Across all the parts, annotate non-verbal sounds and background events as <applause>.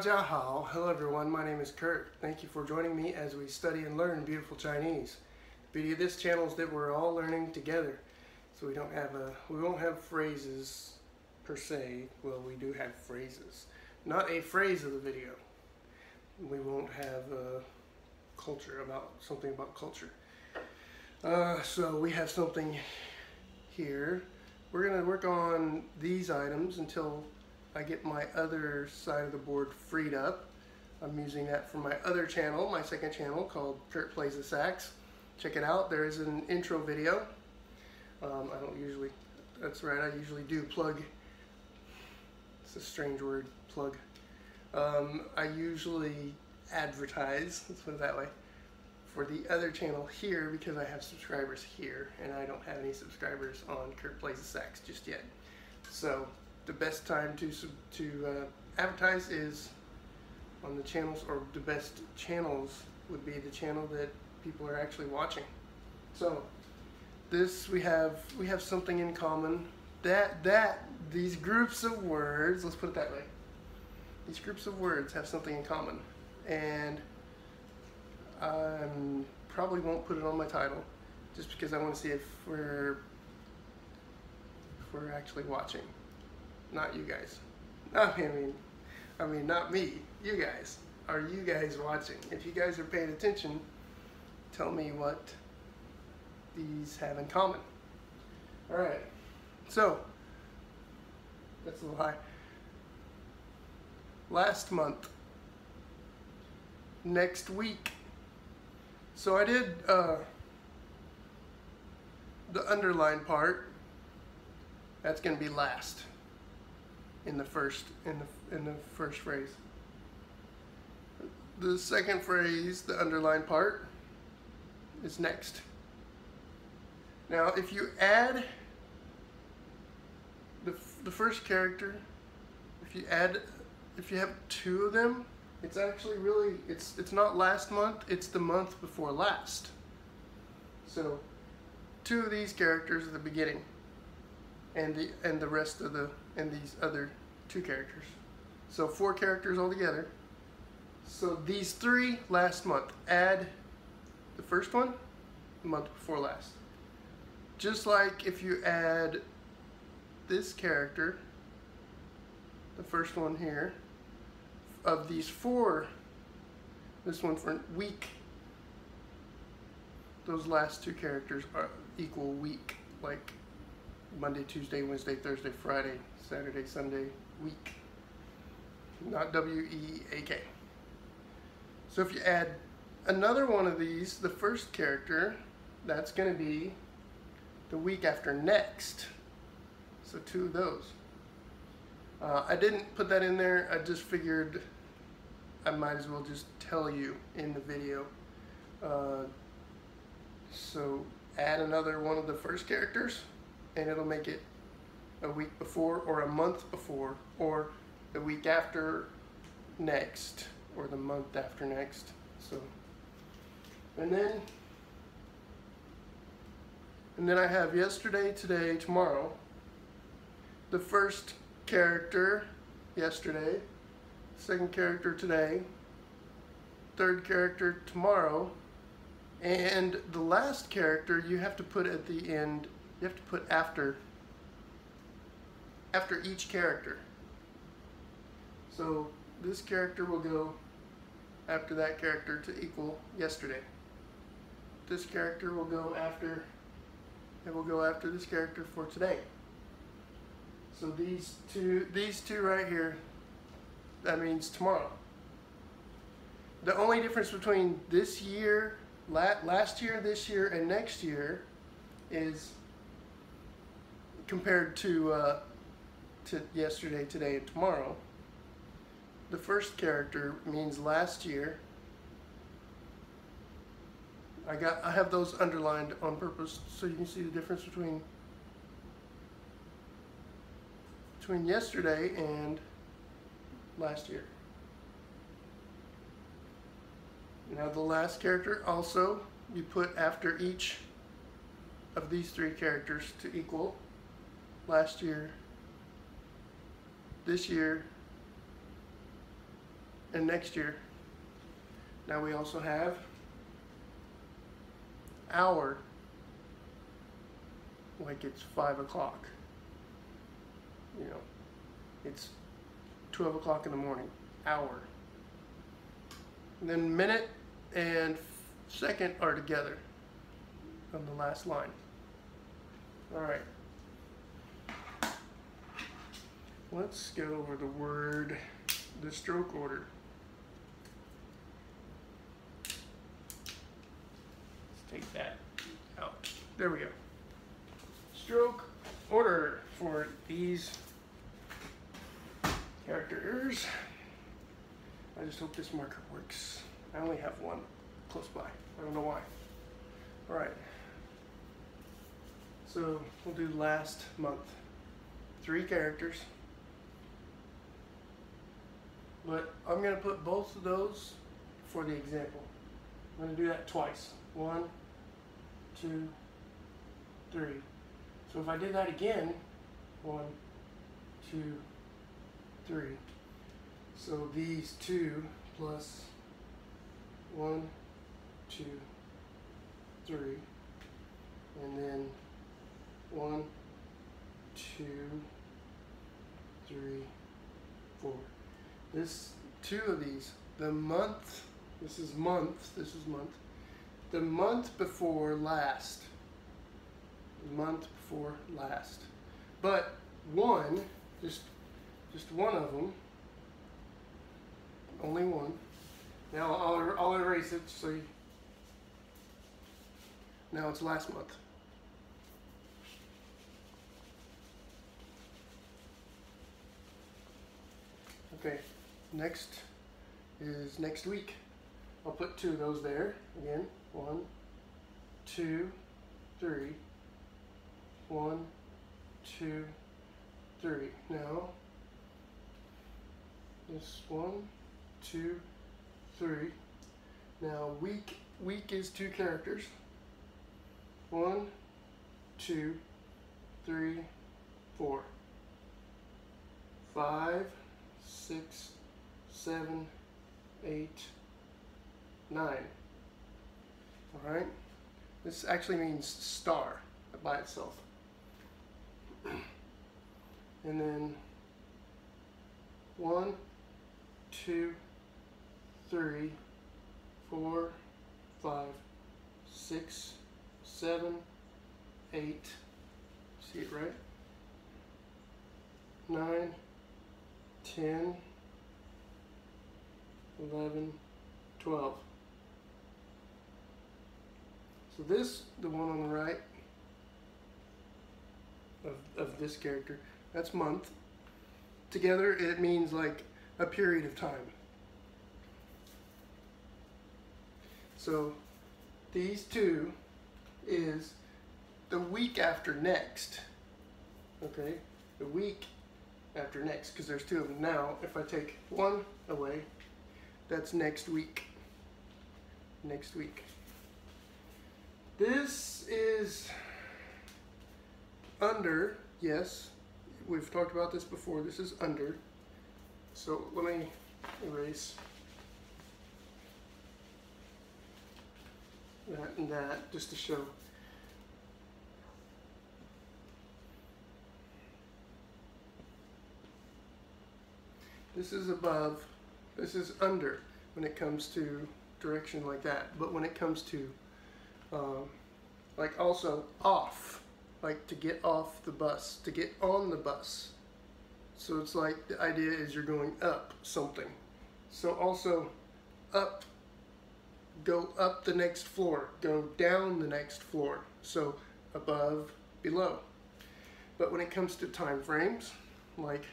Hello everyone, my name is Kurt. Thank you for joining me as we study and learn beautiful Chinese. The beauty of this channel is that we're all learning together. So we don't have a, we won't have phrases per se. Well, we do have phrases. Not a phrase of the video. We won't have a culture about, something about culture. Uh, so we have something here. We're going to work on these items until I get my other side of the board freed up. I'm using that for my other channel, my second channel called Kurt Plays the Sax. Check it out. There is an intro video. Um, I don't usually, that's right, I usually do plug. It's a strange word, plug. Um, I usually advertise, <laughs> let's put it that way, for the other channel here because I have subscribers here and I don't have any subscribers on Kurt Plays the Sax just yet. So the best time to to uh, advertise is on the channels, or the best channels would be the channel that people are actually watching. So this we have we have something in common. That that these groups of words, let's put it that way. These groups of words have something in common, and I probably won't put it on my title, just because I want to see if we're if we're actually watching not you guys. Not I mean, I mean, not me. You guys. Are you guys watching? If you guys are paying attention, tell me what these have in common. All right. So that's a lie. Last month. Next week. So I did uh, the underline part. That's going to be last in the first in the in the first phrase. The second phrase, the underlined part, is next. Now, if you add the the first character, if you add if you have two of them, it's actually really it's it's not last month, it's the month before last. So, two of these characters at the beginning and the and the rest of the and these other two characters. So four characters altogether. So these three last month. Add the first one, the month before last. Just like if you add this character, the first one here, of these four, this one for week, those last two characters are equal week, like Monday, Tuesday, Wednesday, Thursday, Friday, Saturday, Sunday, week, not W-E-A-K. So if you add another one of these, the first character, that's going to be the week after next. So two of those. Uh, I didn't put that in there. I just figured I might as well just tell you in the video. Uh, so add another one of the first characters and it'll make it a week before or a month before or the week after next or the month after next. So, and then, and then I have yesterday, today, tomorrow. The first character yesterday, second character today, third character tomorrow, and the last character you have to put at the end, you have to put after after each character. So this character will go after that character to equal yesterday. This character will go after, it will go after this character for today. So these two, these two right here, that means tomorrow. The only difference between this year, last year, this year, and next year is compared to uh, to yesterday, today, and tomorrow. The first character means last year. I got I have those underlined on purpose so you can see the difference between between yesterday and last year. Now the last character also you put after each of these three characters to equal last year this year and next year. Now we also have hour, like it's five o'clock. You know, it's 12 o'clock in the morning, hour. And then minute and second are together on the last line. All right. Let's go over the word, the stroke order. Let's take that out. There we go. Stroke order for these characters. I just hope this marker works. I only have one close by. I don't know why. All right. So we'll do last month. Three characters. But I'm going to put both of those for the example. I'm going to do that twice. One, two, three. So if I did that again, one, two, three. So these two plus one, two, three, and then one, two, three, four. This two of these, the month, this is month, this is month, the month before last, month before last. But one, just just one of them, only one. Now I'll, I'll erase it so you, now it's last month. Okay, next is next week. I'll put two of those there again. One, two, three. One, two, three. Now, this one, two, three. Now, week, week is two characters. One, two, three, four. Five, six, seven, eight, nine. All right? This actually means star by itself. <clears throat> And then one, two, three, four, five, six, seven, eight. See it right? Nine, ten, eleven, twelve. So this, the one on the right of, of this character, that's month. Together it means like a period of time. So these two is the week after next. Okay, the week after next, because there's two of them now. If I take one away, that's next week. Next week. This is under, yes, we've talked about this before. This is under. So let me erase that and that just to show. This is above, this is under when it comes to direction like that. But when it comes to, um, like also off, like to get off the bus, to get on the bus. So it's like the idea is you're going up something. So also up, go up the next floor, go down the next floor. So above, below. But when it comes to time frames, like,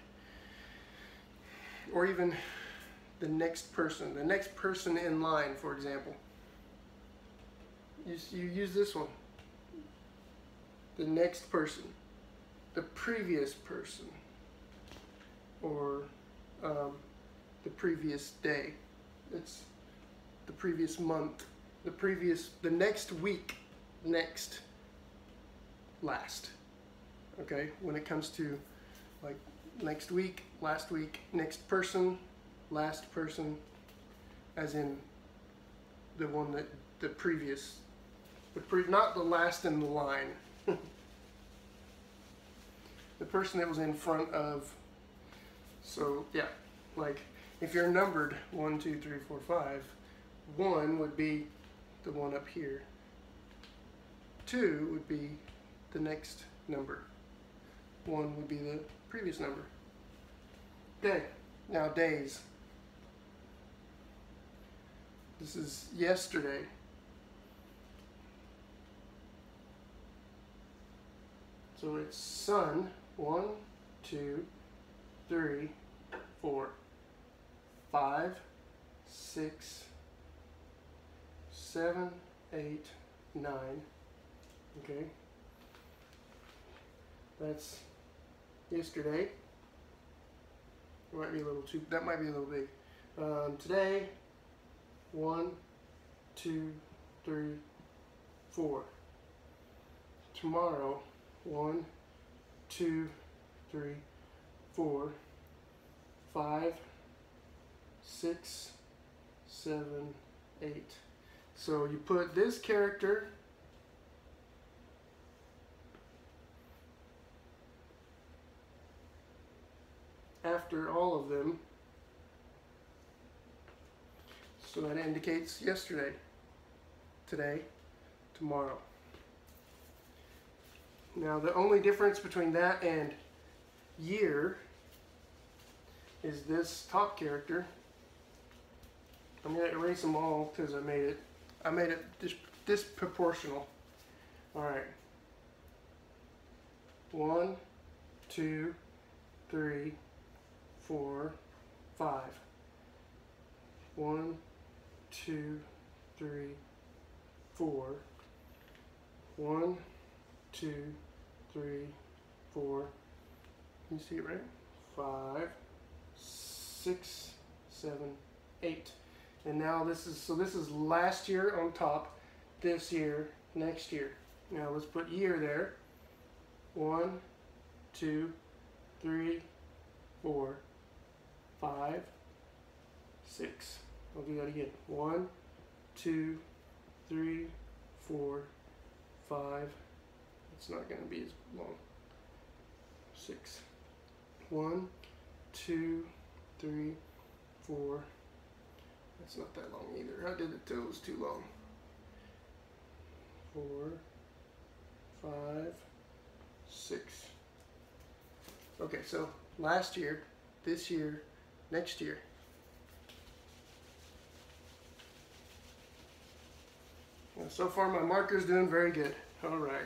or even the next person, the next person in line, for example, you, you use this one the next person, the previous person, or um, the previous day. It's the previous month, the previous, the next week, next, last. Okay, when it comes to like next week, last week, next person, last person, as in the one that the previous, the pre, not the last in the line. <laughs> the person that was in front of. So yeah, like if you're numbered one, two, three, four, five, one would be the one up here. Two would be the next number. One would be the previous number. Day. Now days. This is yesterday. So it's sun. One, two, three, four, five, six, seven, eight, nine. Okay. That's yesterday. It might be a little too, that might be a little big. Um, today, one, two, three, four. Tomorrow, one, two, three, four, five, six, seven, eight. So you put this character after all of them. So that indicates yesterday, today, tomorrow. Now the only difference between that and year is this top character. I'm going to erase them all because I made it, I made it dis disproportional. Alright. One, two, three, four, five. One, two, three, four. One, two, three, four. You see it right? Five, six, seven, eight. And now this is, so this is last year on top, this year, next year. Now let's put year there. One, two, three, four, five, six. I'll do that again. One, two, three, four, five. It's not going to be as long. Six. One, two, three, four. That's not that long either. I did it till it was too long. Four, five, six. Okay, so last year, this year, next year. Well, so far my marker's doing very good. All right.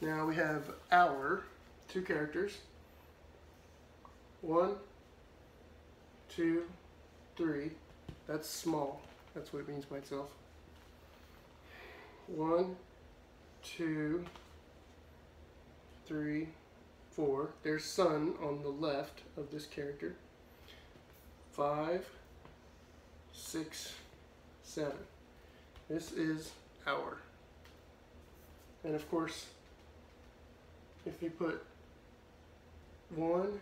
Now we have hour, two characters. One, two, three. That's small. That's what it means by itself. One, two, three, four. There's sun on the left of this character. Five, six, seven. This is hour. And of course, if you put one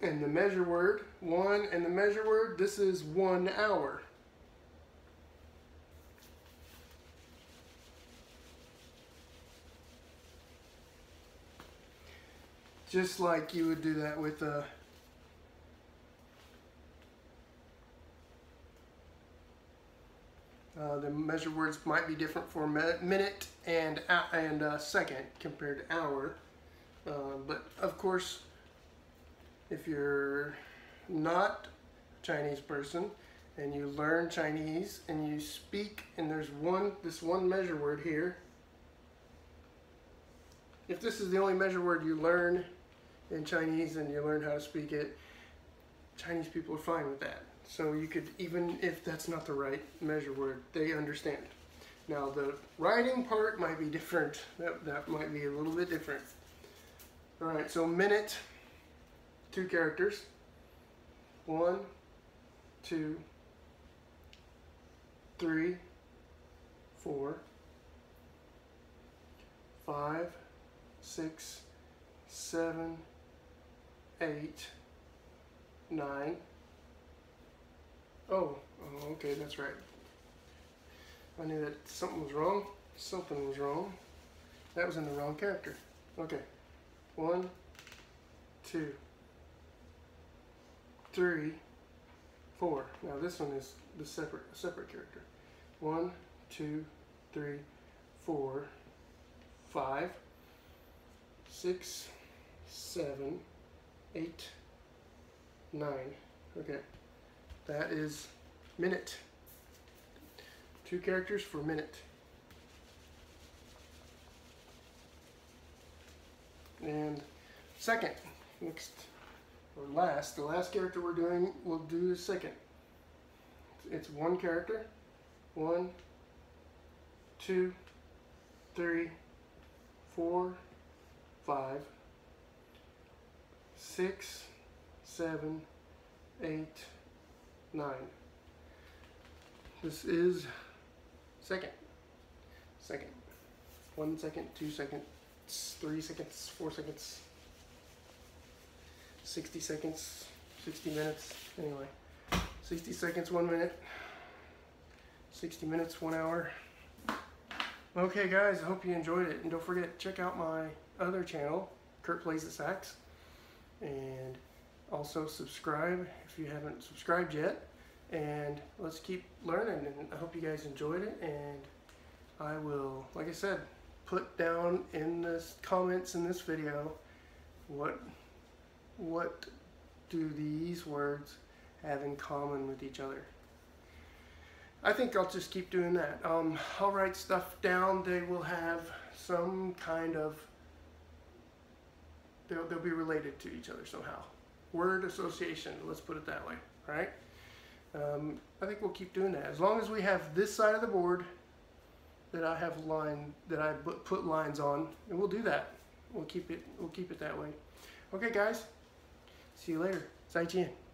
and the measure word, one and the measure word, this is one hour. just like you would do that with a uh, the measure words might be different for minute and and uh, second compared to hour, uh, but of course, if you're not a Chinese person and you learn Chinese and you speak and there's one this one measure word here, if this is the only measure word you learn in Chinese and you learn how to speak it, Chinese people are fine with that. So you could, even if that's not the right measure word, they understand. Now the writing part might be different. That, that might be a little bit different. All right, so minute, two characters. One, two, three, four, five, six, seven, eight, nine. Oh, oh, okay, that's right. I knew that something was wrong. Something was wrong. That was in the wrong character. Okay. One, two, three, four. Now this one is the separate separate character. One, two, three, four, five, six, seven, eight, nine. Okay. That is minute. Two characters for minute. And second, next, or last, the last character we're doing, we'll do the second. It's one character. One, two, three, four, five, six, seven, eight, nine. This is second. Second. One second, two seconds, three seconds, four seconds, 60 seconds, 60 minutes, anyway. 60 seconds, one minute, 60 minutes, one hour. Okay guys, I hope you enjoyed it. And don't forget, check out my other channel, Kurt Plays the Sax. And also subscribe if you haven't subscribed yet. And let's keep learning and I hope you guys enjoyed it. And I will, like I said, put down in the comments in this video what what do these words have in common with each other. I think I'll just keep doing that. Um, I'll write stuff down. They will have some kind of, they'll, they'll be related to each other somehow. Word association, let's put it that way, right? Um, I think we'll keep doing that. As long as we have this side of the board that I have line that I put lines on, and we'll do that. We'll keep it we'll keep it that way. Okay guys, see you later. 再见。